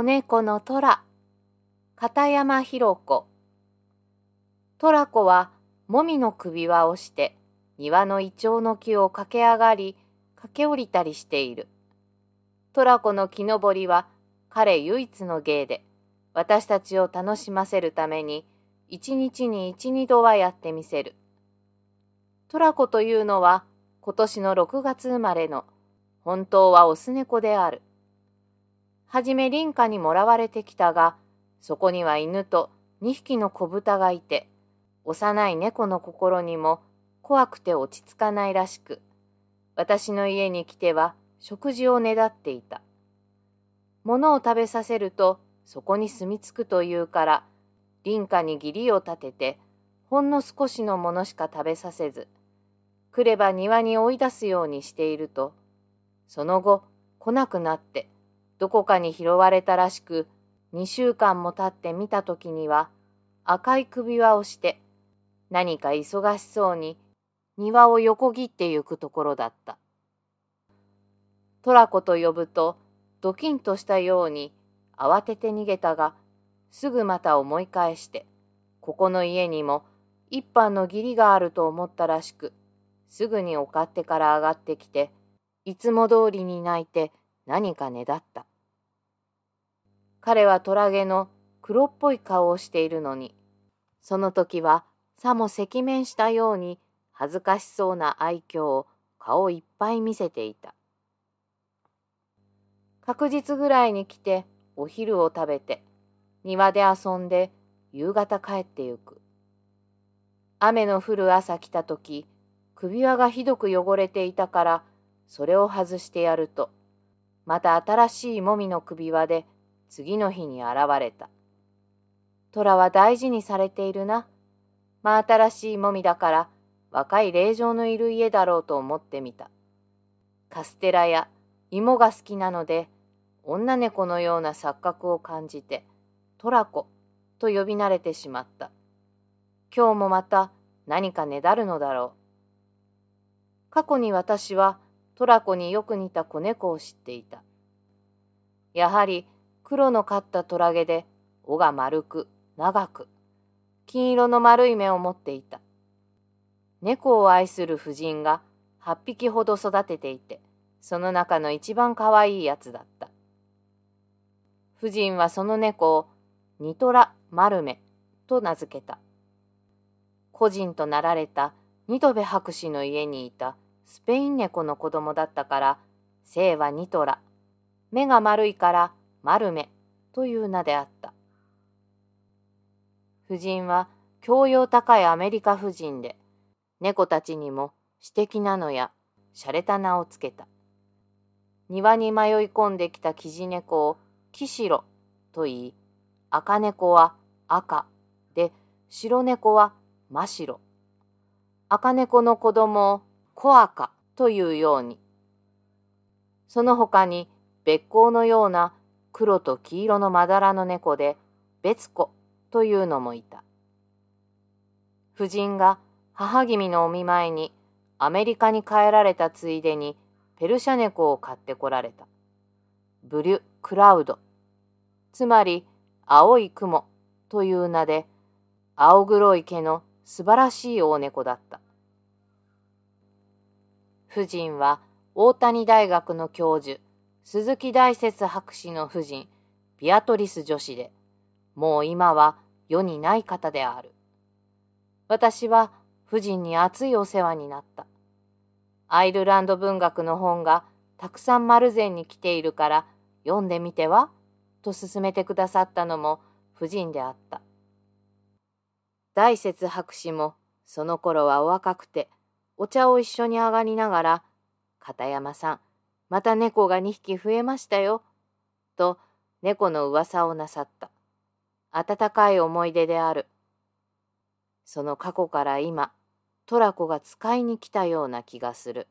子猫の虎、片山弘子。虎子は、もみの首輪をして、庭のイチョウの木を駆け上がり、駆け下りたりしている。虎子の木登りは、彼唯一の芸で、私たちを楽しませるために、一日に一二度はやってみせる。虎子というのは、今年の6月生まれの、本当はオス猫である。はじめ林家にもらわれてきたが、そこには犬と2匹の子豚がいて、幼い猫の心にも怖くて落ち着かないらしく、私の家に来ては食事をねだっていた。物を食べさせるとそこに住み着くというから、林家に義理を立てて、ほんの少しのものしか食べさせず、来れば庭に追い出すようにしていると、その後来なくなって、どこかに拾われたらしく、二週間も経って見たときには、赤い首輪をして、何か忙しそうに庭を横切ってゆくところだった。トラコと呼ぶと、ドキンとしたように慌てて逃げたが、すぐまた思い返して、ここの家にも一般の義理があると思ったらしく、すぐにお勝手から上がってきて、いつも通りに泣いて何かねだった。彼は虎毛の黒っぽい顔をしているのに、その時はさも赤面したように恥ずかしそうな愛嬌を顔いっぱい見せていた。確実ぐらいに来てお昼を食べて、庭で遊んで夕方帰ってゆく。雨の降る朝来た時、首輪がひどく汚れていたから、それを外してやると、また新しいもみの首輪で次の日に現れた。虎は大事にされているな。まあ新しいもみだから若い霊場のいる家だろうと思ってみた。カステラや芋が好きなので、女猫のような錯覚を感じて、トラコと呼び慣れてしまった。今日もまた何かねだるのだろう。過去に私はトラコによく似た子猫を知っていた。やはり黒のかった虎毛で、尾が丸く、長く、金色の丸い目を持っていた。猫を愛する婦人が8匹ほど育てていて、その中の一番かわいいやつだった。婦人はその猫をニトラ・マルメと名付けた。個人となられたニトベ博士の家にいたスペイン猫の子供だったから、姓はニトラ。目が丸いから丸目という名であった。夫人は教養高いアメリカ婦人で、猫たちにも私的なのや洒落た名をつけた。庭に迷い込んできたキジ猫をキシロと言い、赤猫は赤で、白猫は真白。赤猫の子供をコアカというように。その他に別光のような黒と黄色のまだらの猫で、別子というのもいた。夫人が母君のお見舞いにアメリカに帰られたついでにペルシャ猫を買ってこられた。ブリュ・クラウド、つまり青い雲という名で、青黒い毛の素晴らしい大猫だった。夫人は大谷大学の教授、鈴木大拙博士の夫人、ビアトリス女子で、もう今は世にない方である。私は夫人に熱いお世話になった。アイルランド文学の本がたくさん丸善に来ているから読んでみては？と勧めてくださったのも夫人であった。大拙博士もその頃はお若くてお茶を一緒に上がりながら片山さんまた猫が2匹増えましたよ。と猫の噂をなさった。温かい思い出である。その過去から今、トラコが使いに来たような気がする。